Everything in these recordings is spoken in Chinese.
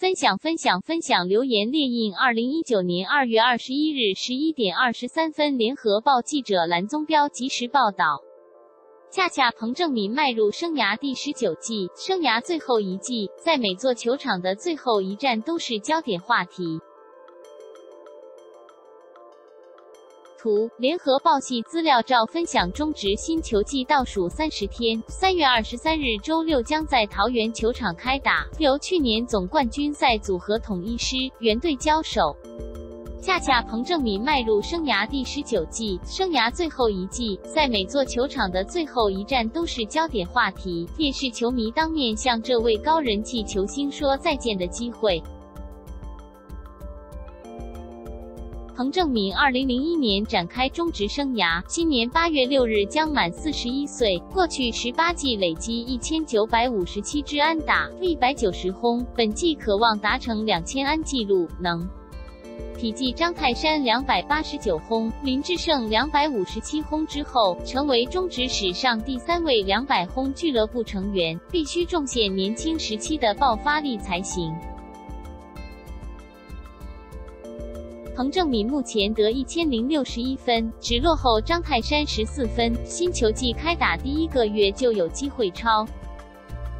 分享分享分享留言列印，二零一九年二月二十一日十一点二十三分，联合报记者蓝宗标及时报道。恰恰彭正敏迈入生涯第十九季，生涯最后一季，在每座球场的最后一站都是焦点话题。图联合报系资料照分享中职新球季倒数三十天，三月二十三日周六将在桃园球场开打，由去年总冠军赛组合统一师原队交手。恰恰彭正敏迈入生涯第十九季，生涯最后一季，在每座球场的最后一站都是焦点话题，也是球迷当面向这位高人气球星说再见的机会。彭正敏二零零一年展开中职生涯，今年八月六日将满四十一岁。过去十八季累积一千九百五十七支安打，一百九十轰，本季渴望达成两千安纪录，能。体继张泰山两百八十九轰，林志胜两百五十七轰之后，成为中职史上第三位两百轰俱乐部成员，必须重现年轻时期的爆发力才行。彭正敏目前得一千零六十一分，只落后张泰山十四分。新球季开打第一个月就有机会超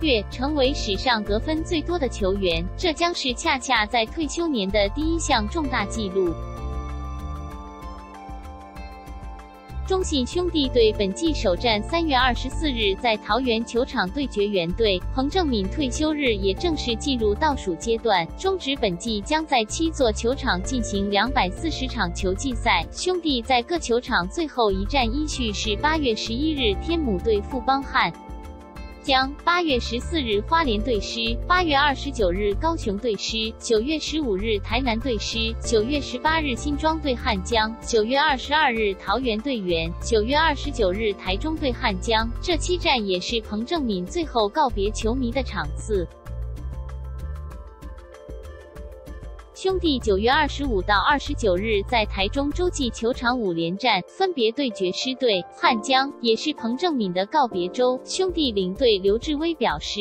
越，成为史上得分最多的球员。这将是恰恰在退休年的第一项重大纪录。中信兄弟队本季首战三月二十四日在桃园球场对决原队，彭正敏退休日也正式进入倒数阶段。中职本季将在七座球场进行两百四十场球季赛，兄弟在各球场最后一战依序是八月十一日天母队富邦汉。将八月十四日花莲队师，八月二十九日高雄队师，九月十五日台南队师，九月十八日新庄对汉江，九月二十二日桃园队员，九月二十九日台中对汉江。这七战也是彭正敏最后告别球迷的场次。兄弟九月二十五到二十九日在台中洲际球场五连战，分别对决狮队、汉江，也是彭正敏的告别周。兄弟领队刘志威表示，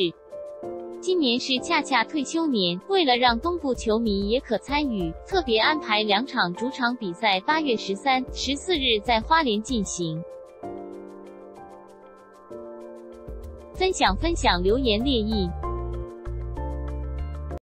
今年是恰恰退休年，为了让东部球迷也可参与，特别安排两场主场比赛，八月十三、十四日在花莲进行。分享分享留言列印。